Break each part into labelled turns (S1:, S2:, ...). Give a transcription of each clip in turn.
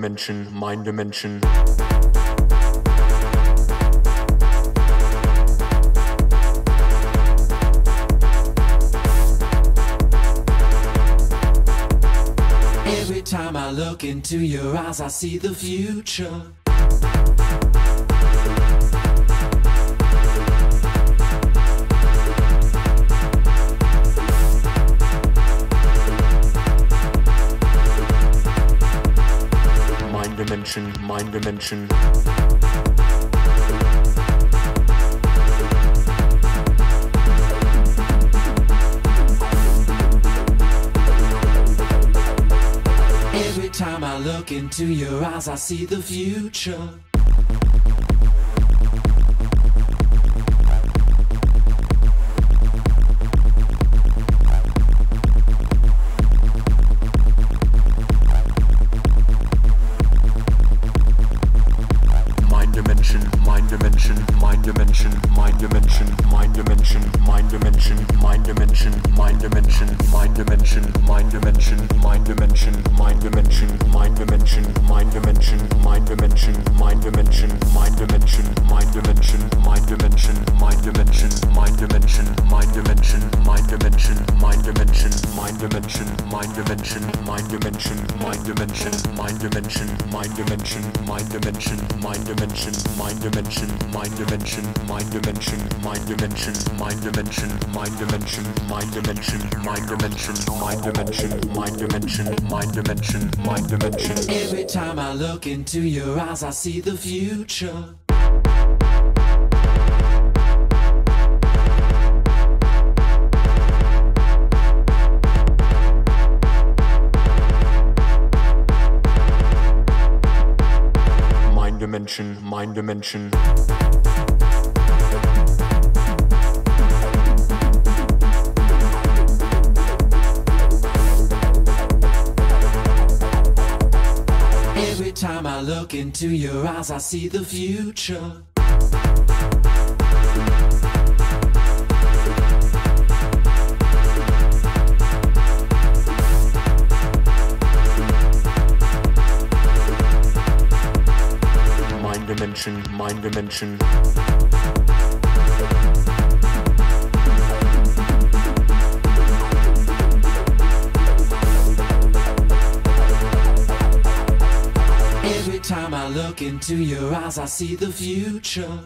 S1: dimension, mind dimension.
S2: Every time I look into your eyes, I see the future.
S1: dimension, mind dimension.
S2: Every time I look into your eyes, I see the future. cause I see the future.
S1: Mind dimension, mind dimension.
S2: look into your eyes, I see the future.
S1: Mind dimension, mind dimension.
S2: Into your eyes I see the future.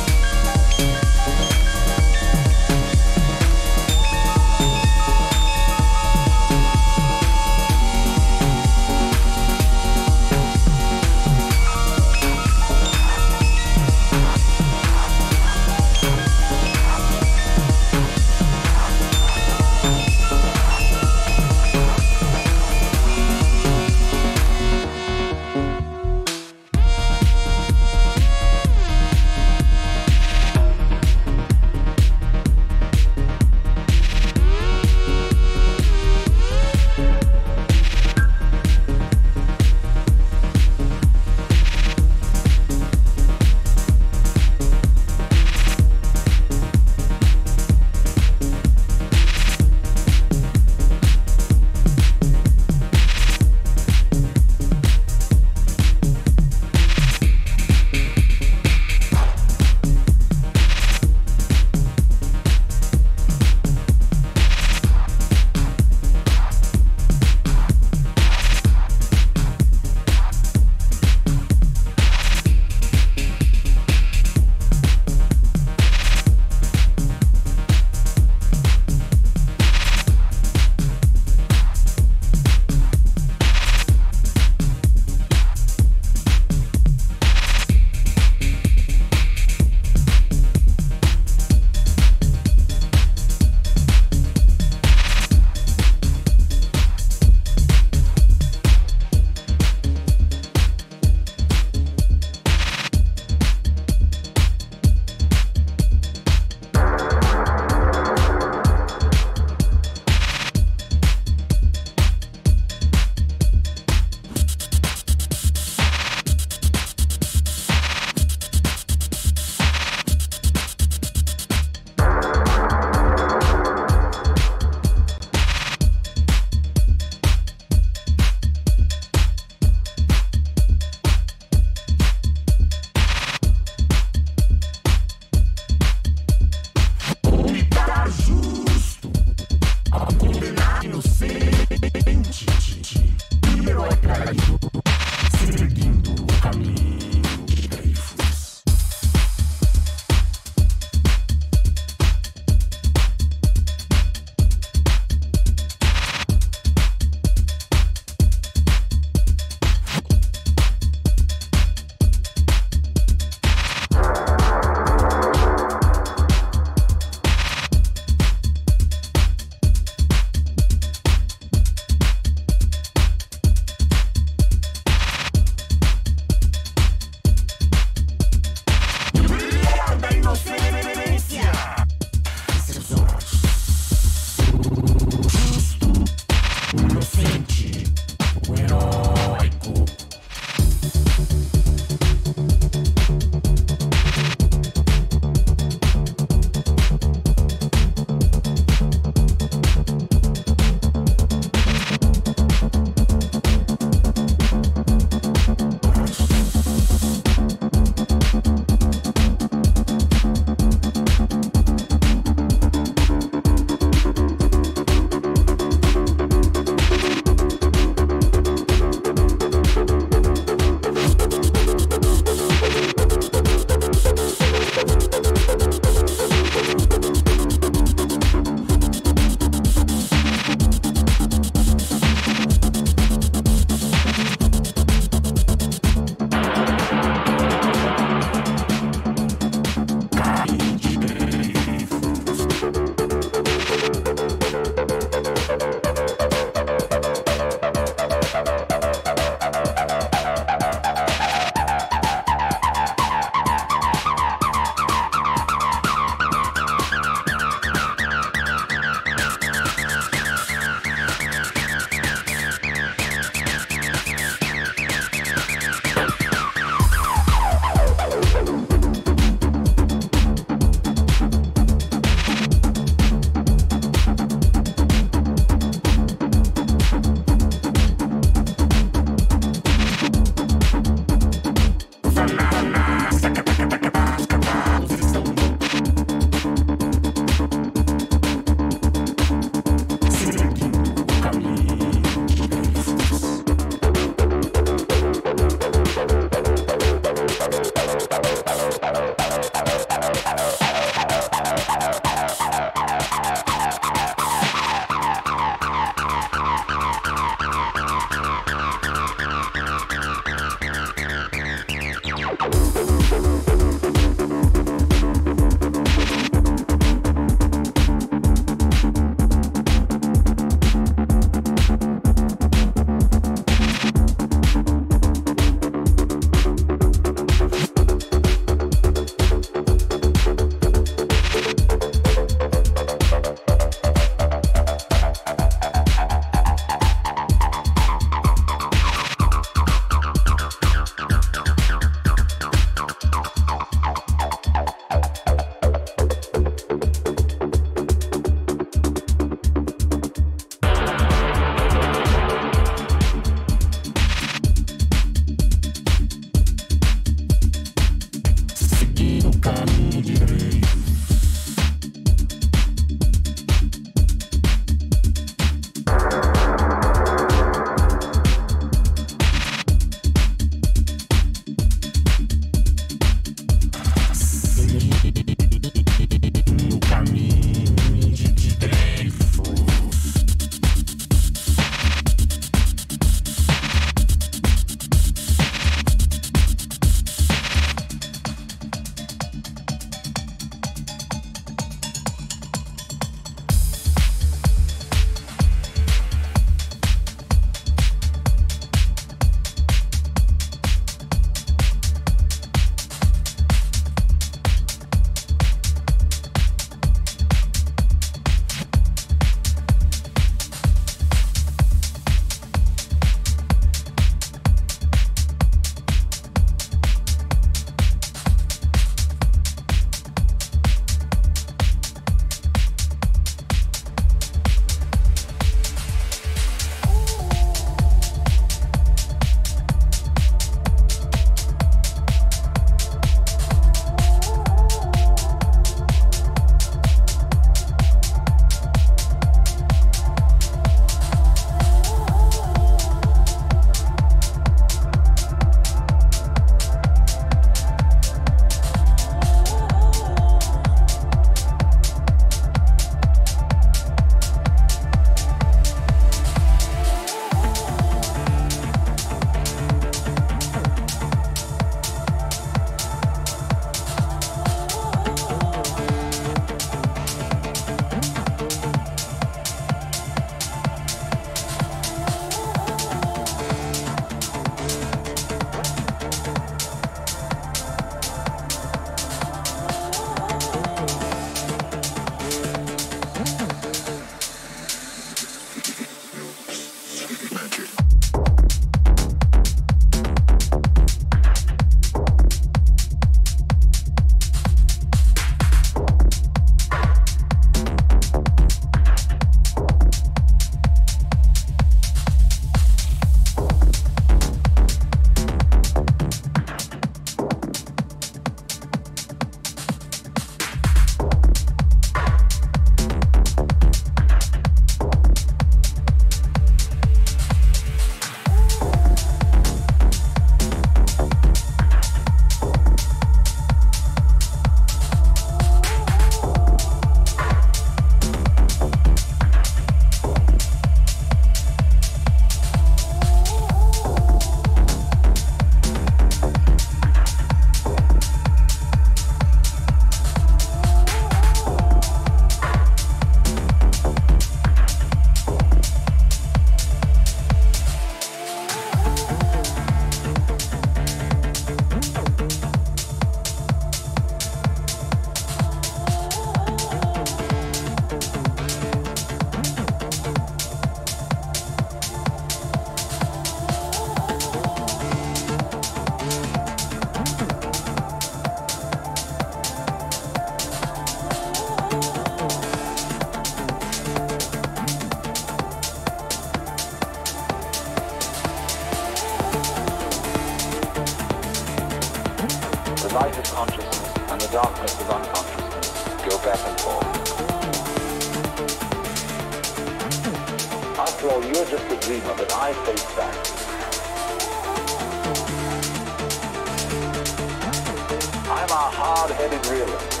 S3: Hard-headed realist,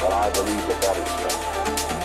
S3: but I believe that that is strength.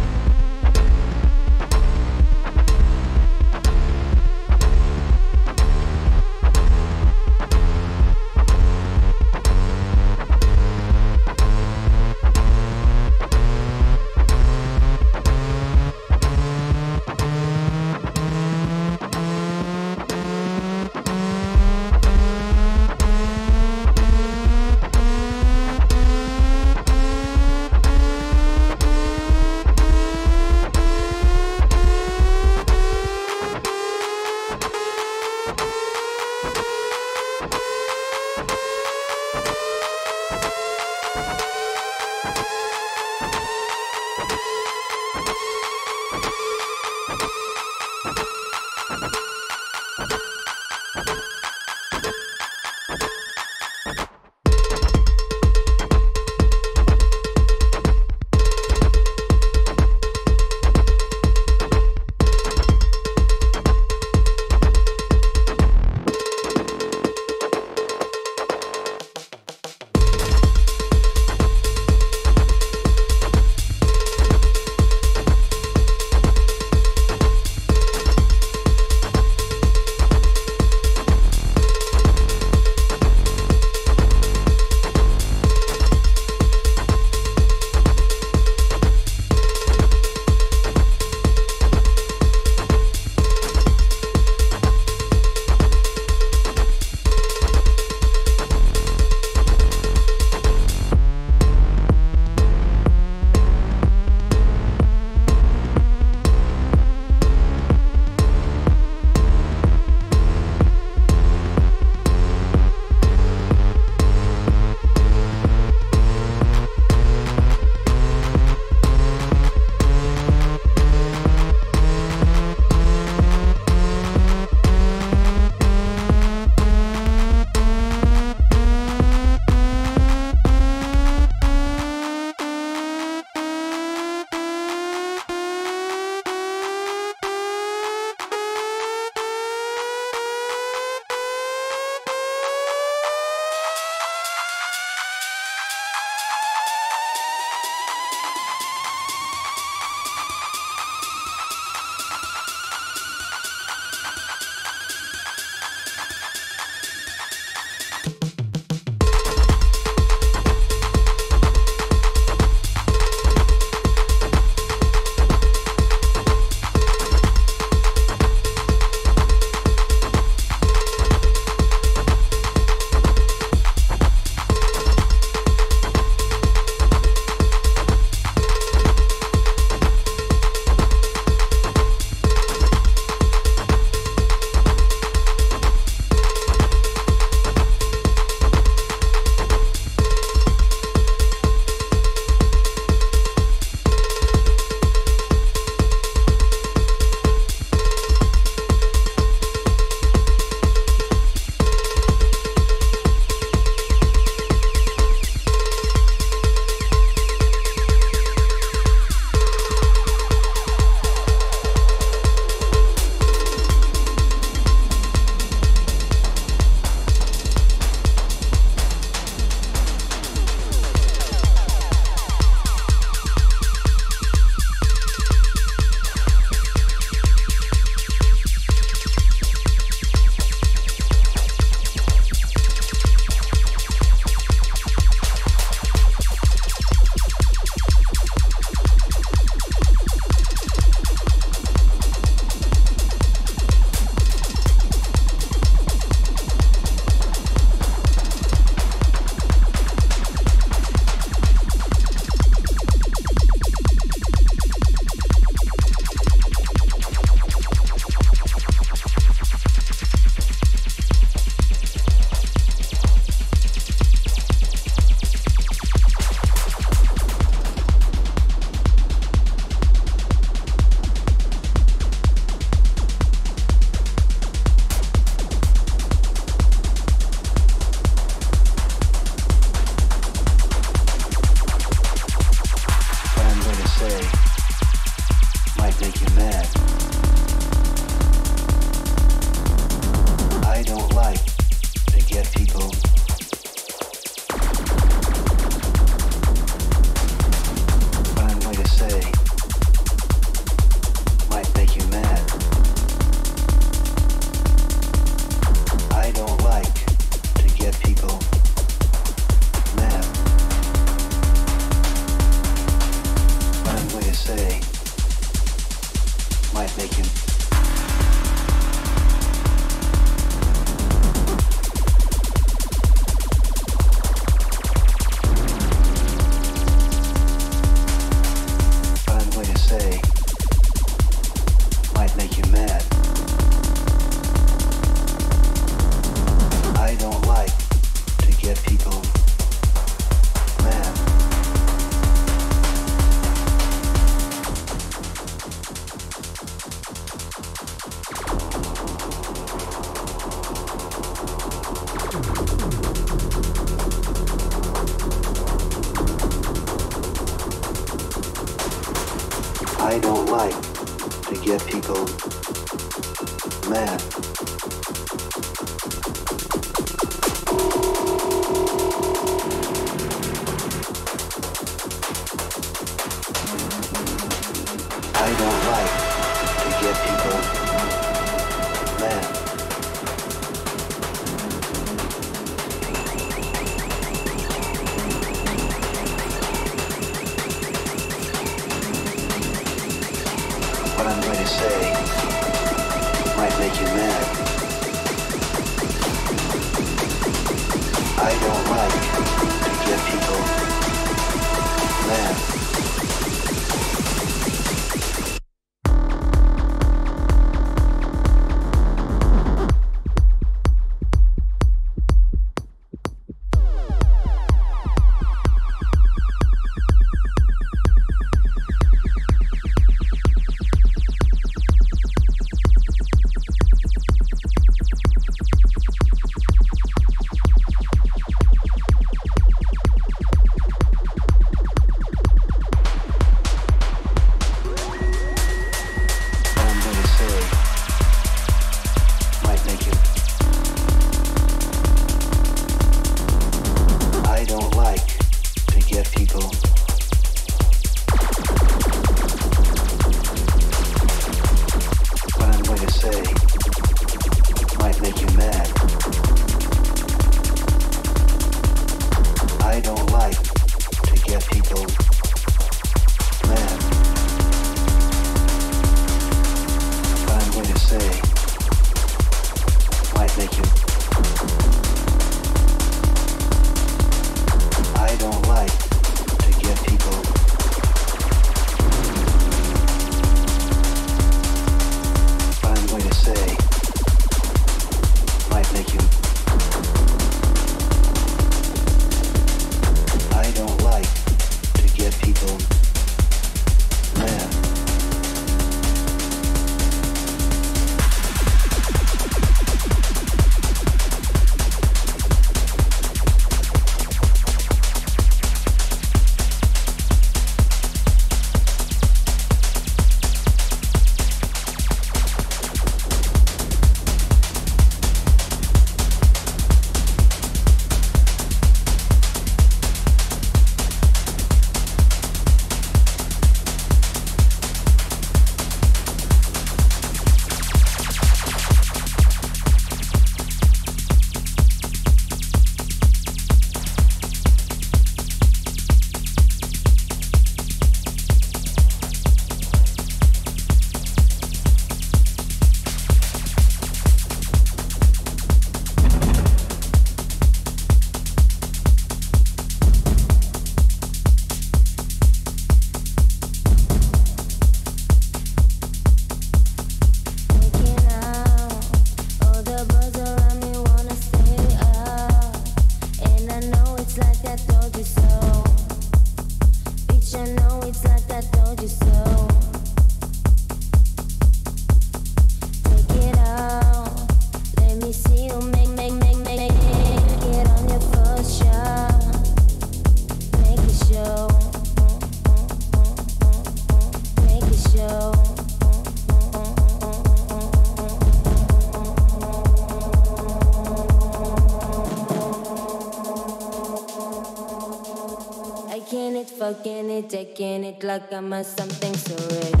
S4: Taking it like I'm a something so rich.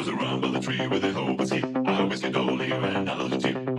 S4: was around by the tree with a whole I whisked all you and I
S5: the you.